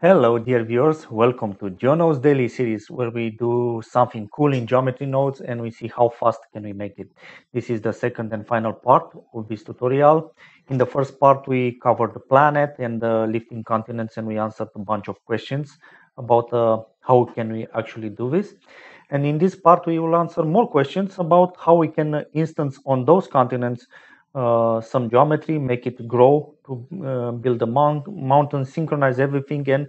Hello, dear viewers. Welcome to Geonodes Daily Series, where we do something cool in geometry nodes and we see how fast can we make it. This is the second and final part of this tutorial. In the first part, we covered the planet and the lifting continents, and we answered a bunch of questions about uh, how can we actually do this. And in this part, we will answer more questions about how we can instance on those continents uh, some geometry, make it grow to uh, build a mount, mountain, synchronize everything, and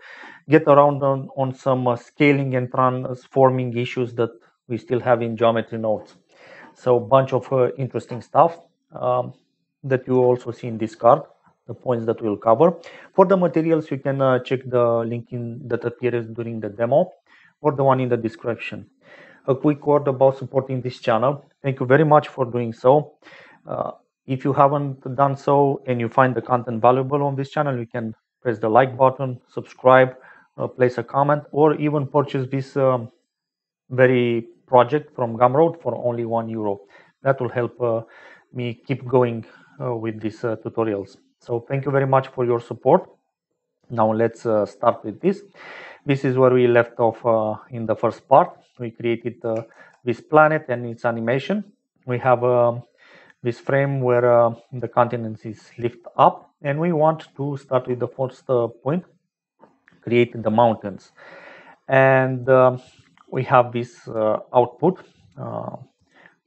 get around on, on some uh, scaling and transforming issues that we still have in geometry nodes. So, a bunch of uh, interesting stuff um, that you also see in this card, the points that we'll cover. For the materials, you can uh, check the link in that appears during the demo or the one in the description. A quick word about supporting this channel. Thank you very much for doing so. Uh, if you haven't done so and you find the content valuable on this channel, you can press the like button, subscribe, uh, place a comment, or even purchase this um, very project from Gumroad for only one euro. That will help uh, me keep going uh, with these uh, tutorials. So thank you very much for your support. Now let's uh, start with this. This is where we left off uh, in the first part. We created this planet and its animation. We have um, this frame where uh, the continents is lift up and we want to start with the first uh, point create the mountains. And uh, we have this uh, output uh,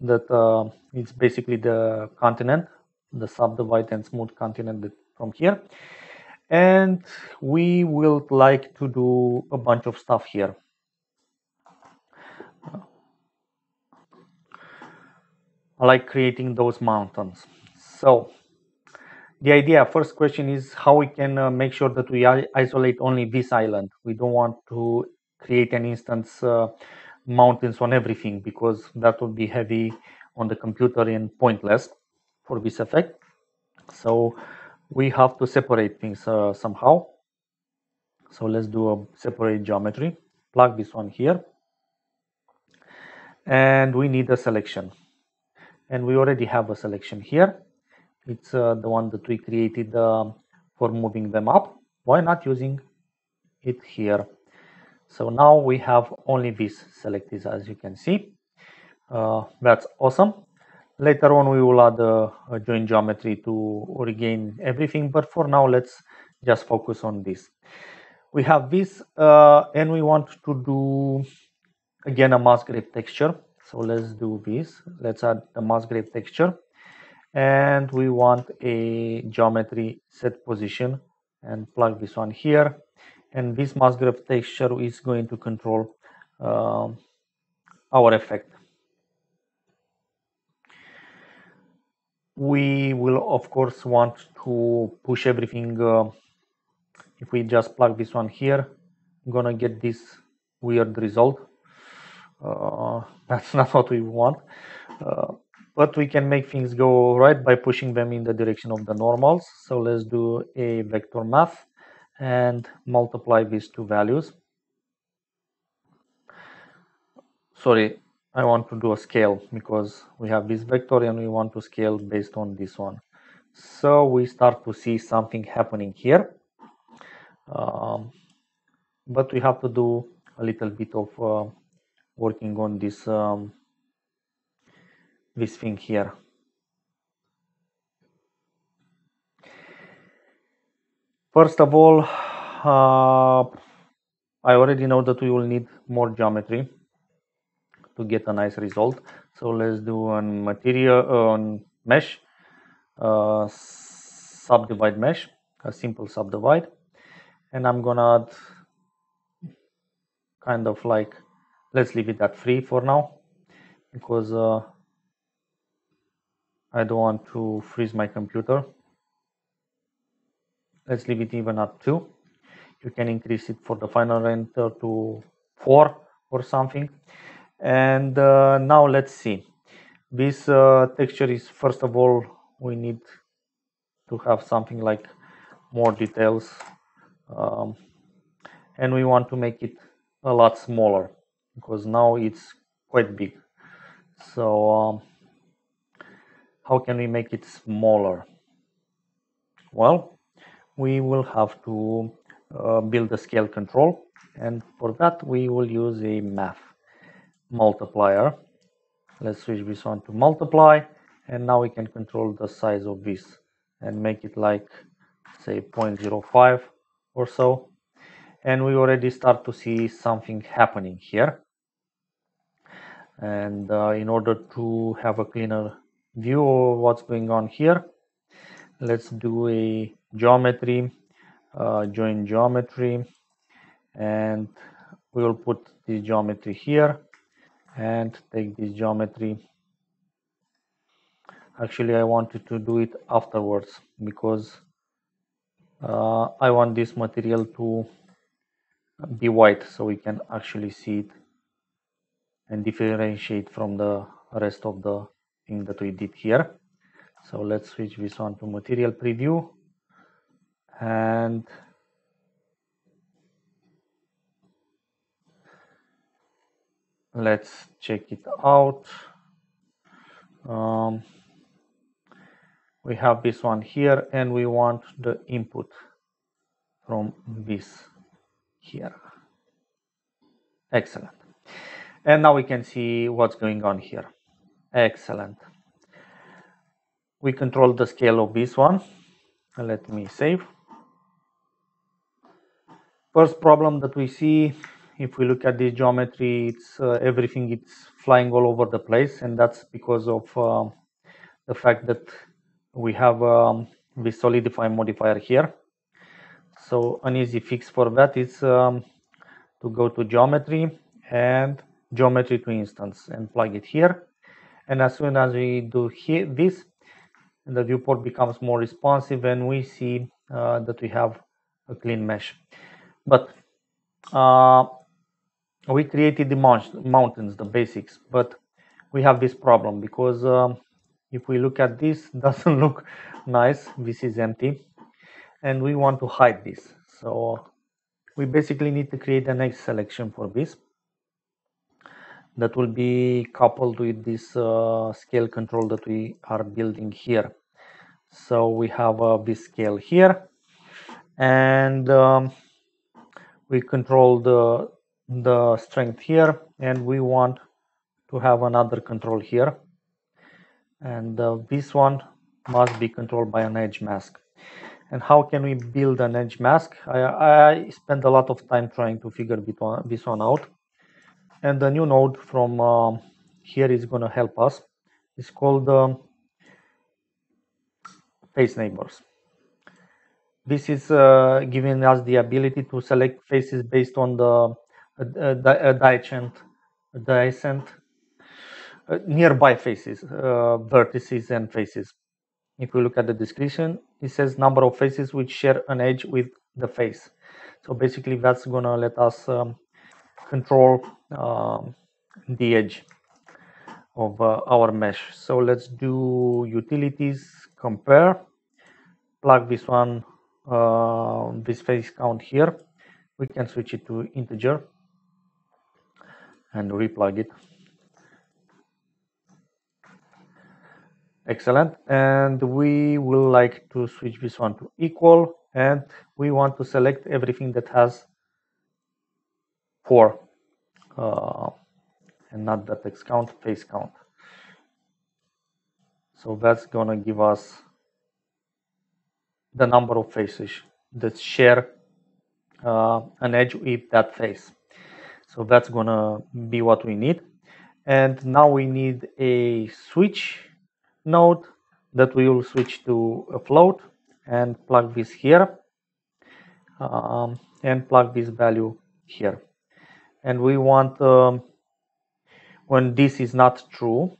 that is basically the continent the subdivide and smooth continent from here. And we will like to do a bunch of stuff here like creating those mountains. So the idea, first question is how we can uh, make sure that we isolate only this island. We don't want to create an instance uh, mountains on everything because that would be heavy on the computer and pointless for this effect. So we have to separate things uh, somehow. So let's do a separate geometry. Plug this one here. And we need a selection and we already have a selection here. It's uh, the one that we created uh, for moving them up. Why not using it here? So now we have only this selected as you can see. Uh, that's awesome. Later on we will add a, a join geometry to regain everything. But for now let's just focus on this. We have this uh, and we want to do again a mask Musgrave texture so let's do this. Let's add the Musgrave texture. And we want a geometry set position and plug this one here. And this Musgrave texture is going to control um, our effect. We will of course want to push everything uh, if we just plug this one here I'm gonna get this weird result. uh, that's not what we want. Uh, but we can make things go right by pushing them in the direction of the normals. So let's do a vector math and multiply these two values. Sorry, I want to do a scale because we have this vector and we want to scale based on this one. So we start to see something happening here. Um, but we have to do a little bit of uh, working on this um, this thing here. First of all uh, I already know that we will need more geometry to get a nice result. So let's do on material on mesh uh, subdivide mesh a simple subdivide. And I'm gonna add kind of like let's leave it at free for now because uh, I don't want to freeze my computer. Let's leave it even at 2 you can increase it for the final render to 4 or something. And uh, now let's see. This uh, texture is first of all we need to have something like more details um, and we want to make it a lot smaller because now it's quite big so um, how can we make it smaller well we will have to uh, build a scale control. And for that, we will use a math multiplier. Let's switch this on to multiply. And now we can control the size of this and make it like, say, 0.05 or so. And we already start to see something happening here. And uh, in order to have a cleaner view of what's going on here, let's do a geometry, uh, join geometry, and we will put the geometry here and take this geometry. Actually, I wanted to do it afterwards because uh, I want this material to be white so we can actually see it and differentiate from the rest of the thing that we did here. So let's switch this one to material preview and let's check it out. Um, we have this one here and we want the input from this here. Excellent. And now we can see what's going on here. Excellent. We control the scale of this one. Let me save. First problem that we see, if we look at this geometry, it's uh, everything it's flying all over the place, and that's because of uh, the fact that we have um, this solidify modifier here. So an easy fix for that is um, to go to geometry and geometry to instance and plug it here. And as soon as we do this, the viewport becomes more responsive and we see uh, that we have a clean mesh. But uh, we created the mountains, the basics, but we have this problem because um, if we look at this, doesn't look nice. This is empty and we want to hide this. So we basically need to create an edge selection for this that will be coupled with this uh, scale control that we are building here. So we have uh, this scale here and um, we control the, the strength here and we want to have another control here and uh, this one must be controlled by an edge mask and how can we build an edge mask? I, I spent a lot of time trying to figure this one out. And the new node from uh, here is going to help us. It's called um, face neighbors. This is uh, giving us the ability to select faces based on the uh, uh, adjacent adjacent uh, nearby faces uh, vertices and faces if we look at the description it says number of faces which share an edge with the face so basically that's gonna let us um, control um, the edge of uh, our mesh. So let's do utilities compare, plug this one, uh, this face count here. We can switch it to integer and replug it. Excellent. And we will like to switch this one to equal and we want to select everything that has four uh, and not vertex count, face count. So that's gonna give us the number of faces that share uh, an edge with that face. So that's gonna be what we need. And now we need a switch node that we will switch to a float and plug this here um, and plug this value here. And we want um, when this is not true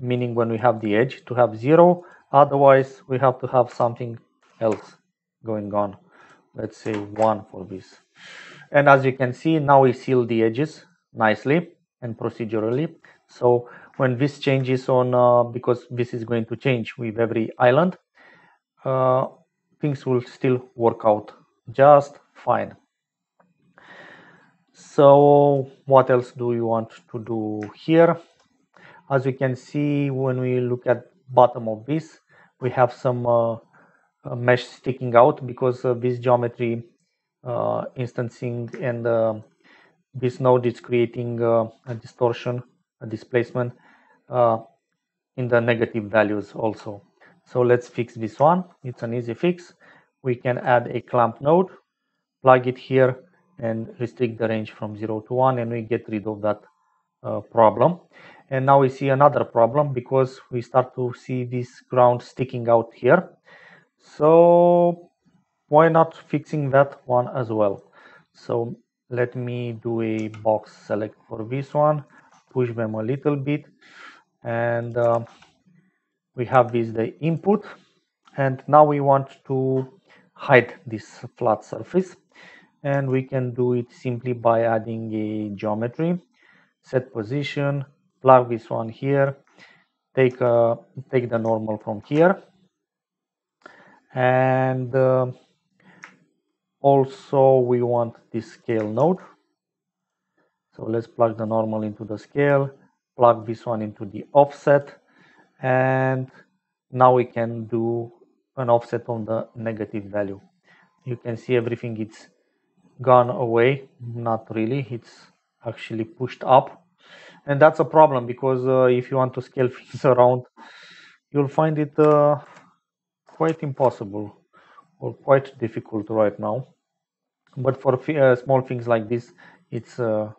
meaning when we have the edge to have zero. Otherwise we have to have something else going on. Let's say one for this. And as you can see now we seal the edges nicely and procedurally. So when this changes on uh, because this is going to change with every island uh, things will still work out just fine. So what else do we want to do here? As you can see when we look at bottom of this we have some uh, mesh sticking out because uh, this geometry uh, instancing and uh, this node is creating uh, a distortion, a displacement. uh, in the negative values also. So let's fix this one. It's an easy fix. We can add a clamp node, plug it here and restrict the range from 0 to 1 and we get rid of that uh, problem. And now we see another problem because we start to see this ground sticking out here. So why not fixing that one as well? So let me do a box select for this one, push them a little bit and uh, we have this the input. And now we want to hide this flat surface. And we can do it simply by adding a geometry. Set position. Plug this one here. Take uh, take the normal from here. And uh, also we want this scale node. So let's plug the normal into the scale plug this one into the offset and now we can do an offset on the negative value. You can see everything it's gone away. Not really it's actually pushed up. And that's a problem because uh, if you want to scale things around you'll find it uh, quite impossible or quite difficult right now. But for uh, small things like this it's uh,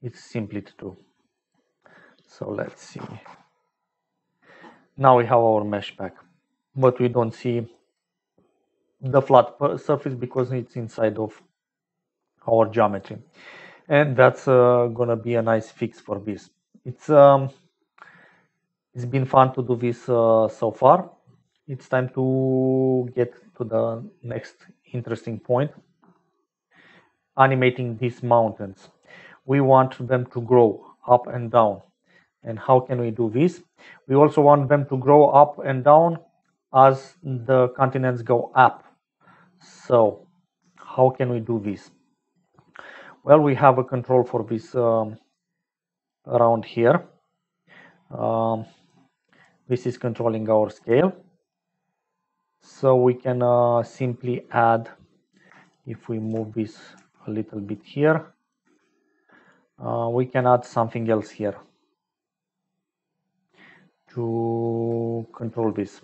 it's simply to do so let's see. Now we have our mesh back but we don't see the flat surface because it's inside of our geometry. And that's uh, gonna be a nice fix for this. It's um, it's been fun to do this uh, so far. It's time to get to the next interesting point. Animating these mountains. We want them to grow up and down and how can we do this? We also want them to grow up and down as the continents go up. So how can we do this? Well, we have a control for this um, around here. Um, this is controlling our scale. So we can uh, simply add, if we move this a little bit here, uh, we can add something else here to control this.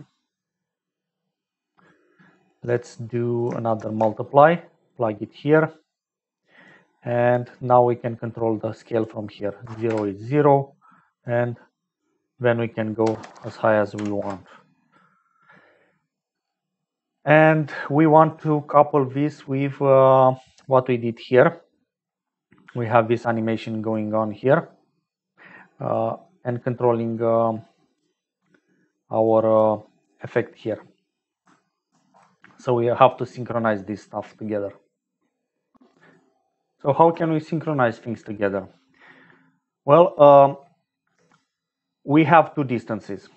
Let's do another multiply, plug it here. And now we can control the scale from here. Zero is zero. And then we can go as high as we want. And we want to couple this with uh, what we did here. We have this animation going on here uh, and controlling uh, our uh, effect here. So we have to synchronize this stuff together. So how can we synchronize things together? Well, um, we have two distances.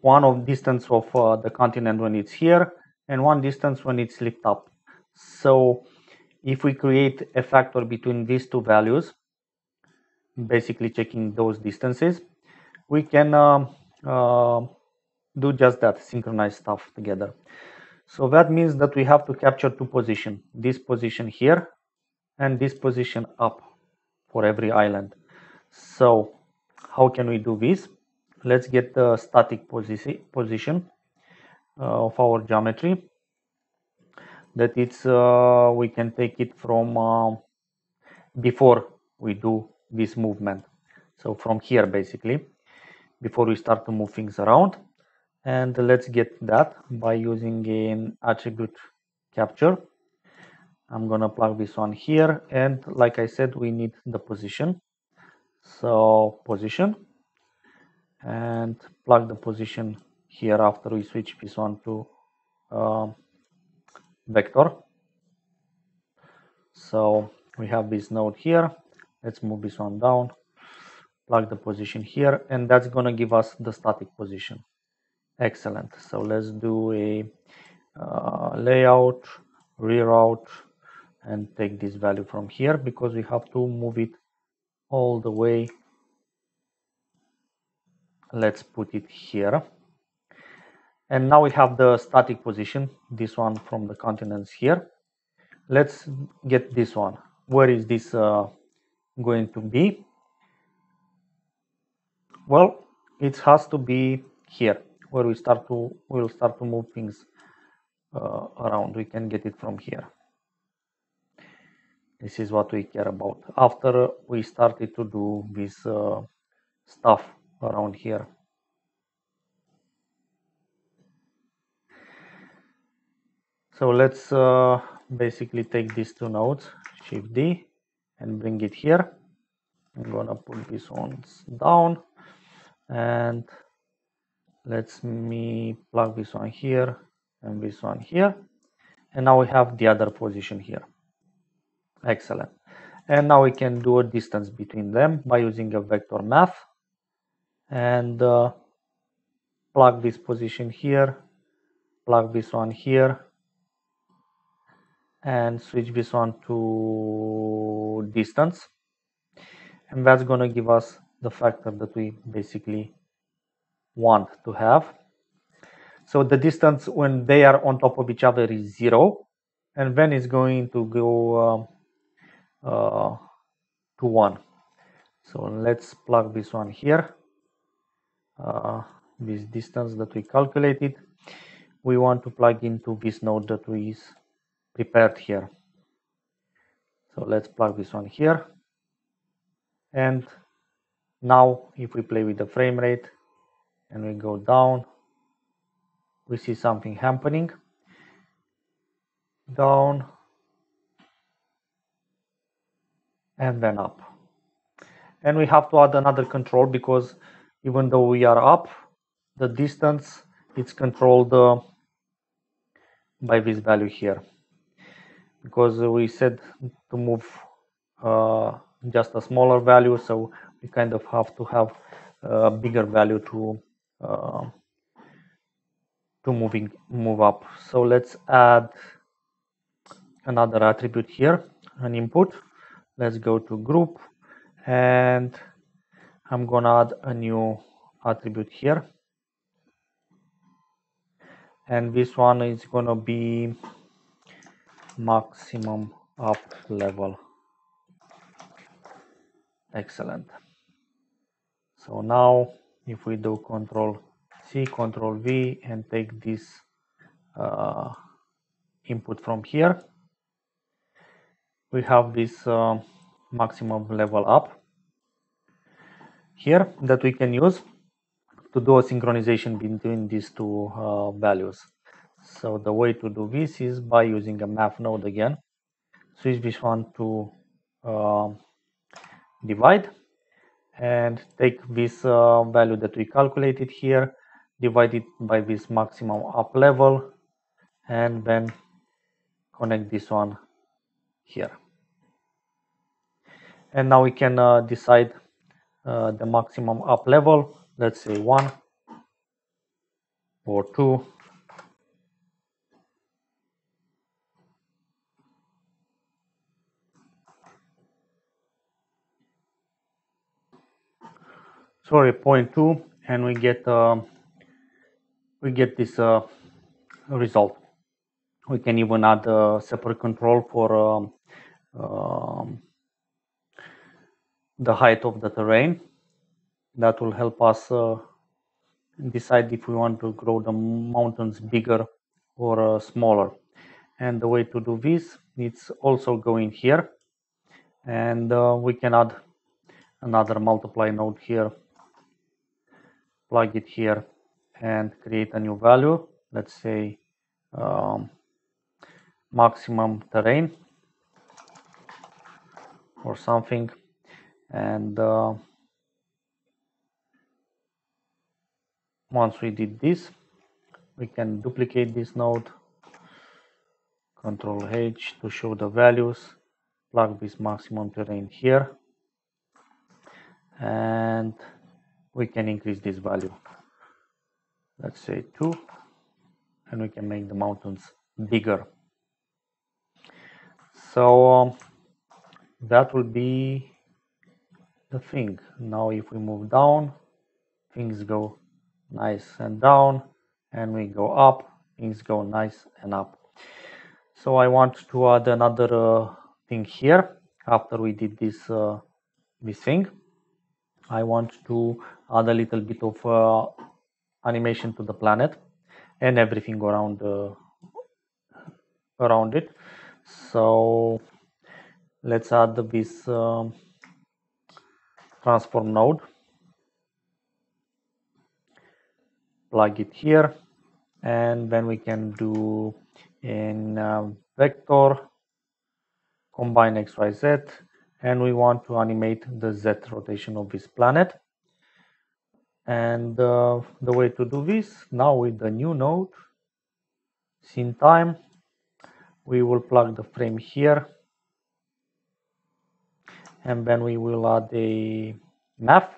One of distance of uh, the continent when it's here and one distance when it's lifted up. So if we create a factor between these two values, basically checking those distances, we can uh, uh, do just that, synchronize stuff together. So that means that we have to capture two position, this position here and this position up for every island. So how can we do this? Let's get the static posi position uh, of our geometry. That it's uh, we can take it from uh, before we do this movement. So from here basically, before we start to move things around and let's get that by using an attribute capture. I'm gonna plug this one here. And like I said we need the position. So position. And plug the position here after we switch this one to uh, vector. So we have this node here. Let's move this one down. Plug the position here. And that's gonna give us the static position Excellent. So let's do a uh, layout, reroute, and take this value from here because we have to move it all the way. Let's put it here. And now we have the static position, this one from the continents here. let's get this one. Where is this uh, going to be? Well, it has to be here where we start to we'll start to move things uh, around. We can get it from here. This is what we care about. After we started to do this uh, stuff around here. So let's uh, basically take these two nodes, Shift D, and bring it here. I'm gonna put these ones down and let's me plug this one here and this one here. And now we have the other position here. Excellent. And now we can do a distance between them by using a vector math and uh, plug this position here, plug this one here, and switch this one to distance and that's going to give us the factor that we basically want to have so the distance when they are on top of each other is zero and then it's going to go uh, uh, to one so let's plug this one here uh, this distance that we calculated we want to plug into this node that we prepared here. So let's plug this one here. And now if we play with the frame rate and we go down, we see something happening. Down and then up. And we have to add another control because even though we are up, the distance it's controlled uh, by this value here because we said to move uh, just a smaller value so we kind of have to have a bigger value to uh, to moving move up. So let's add another attribute here an input. Let's go to group and I'm gonna add a new attribute here. And this one is gonna be maximum up level. Excellent. So now if we do control C control V and take this uh, input from here. We have this uh, maximum level up here that we can use to do a synchronization between these two uh, values. So the way to do this is by using a math node again. Switch this one to uh, divide and take this uh, value that we calculated here, divide it by this maximum up level and then connect this one here. And now we can uh, decide uh, the maximum up level, let's say one or two sorry 0.2 and we get uh, we get this uh, result. We can even add a separate control for um, um, the height of the terrain. That will help us uh, decide if we want to grow the mountains bigger or uh, smaller. And the way to do this it's also going here. And uh, we can add another multiply node here plug it here and create a new value. Let's say um, maximum terrain or something. And uh, once we did this we can duplicate this node. Control H to show the values. Plug this maximum terrain here. And we can increase this value let's say 2 and we can make the mountains bigger. So um, that will be the thing. Now if we move down things go nice and down and we go up things go nice and up. So I want to add another uh, thing here after we did this uh, this thing. I want to add a little bit of uh, animation to the planet and everything around uh, around it. So let's add this um, transform node. Plug it here. And then we can do in um, vector combine xyz and we want to animate the z rotation of this planet. And uh, the way to do this now with the new node scene time we will plug the frame here. And then we will add a math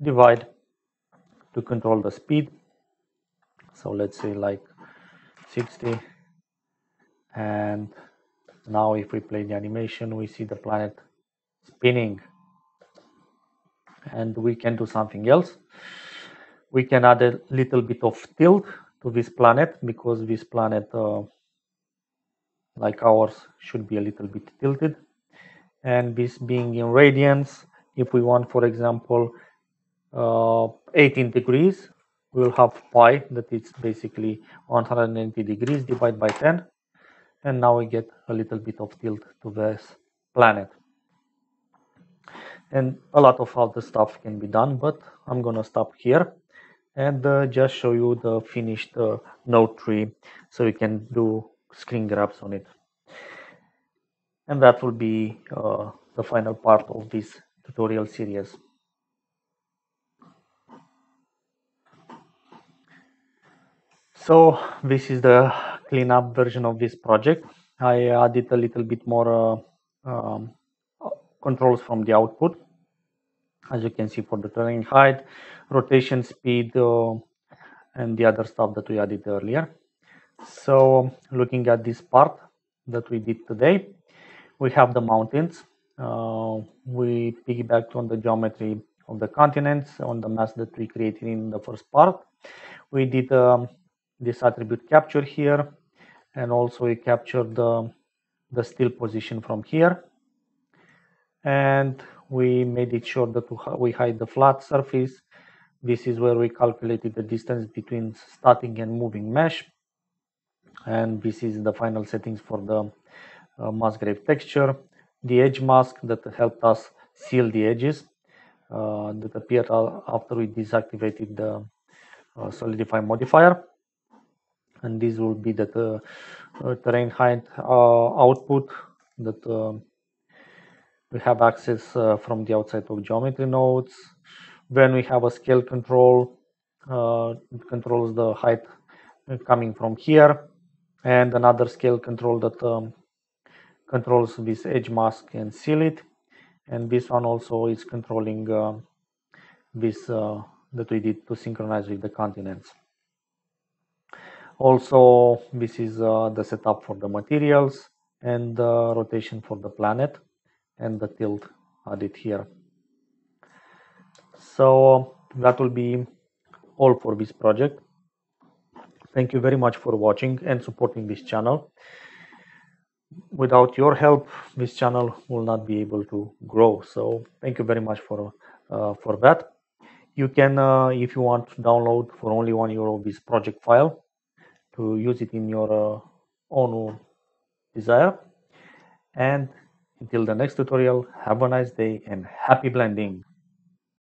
divide to control the speed. So let's say like 60 and now if we play the animation we see the planet spinning. And we can do something else. We can add a little bit of tilt to this planet because this planet uh, like ours should be a little bit tilted. And this being in radians if we want for example uh, 18 degrees we will have pi that is basically 180 degrees divided by 10 and now we get a little bit of tilt to this planet. And a lot of other stuff can be done but i'm gonna stop here and uh, just show you the finished uh, node tree so you can do screen grabs on it. And that will be uh, the final part of this tutorial series. So this is the cleanup version of this project. I added a little bit more uh, um, controls from the output. As you can see for the terrain height, rotation speed, uh, and the other stuff that we added earlier. So looking at this part that we did today, we have the mountains. Uh, we piggybacked on the geometry of the continents on the mass that we created in the first part. We did um, this attribute capture here and also we capture the the still position from here. And we made it sure that we hide the flat surface. This is where we calculated the distance between starting and moving mesh. And this is the final settings for the uh, Musgrave texture. The edge mask that helped us seal the edges uh, that appeared after we deactivated the uh, solidify modifier and this will be the uh, terrain height uh, output that um, we have access uh, from the outside of geometry nodes. When we have a scale control, it controls the height coming from here. And another scale control that um, controls this edge mask and seal it. And this one also is controlling uh, this uh, that we did to synchronize with the continents also, this is uh, the setup for the materials and the rotation for the planet and the tilt added here. So that will be all for this project. Thank you very much for watching and supporting this channel. Without your help, this channel will not be able to grow. So thank you very much for uh, for that. You can, uh, if you want to download for only one euro this project file, to use it in your uh, own desire. And until the next tutorial, have a nice day and happy blending.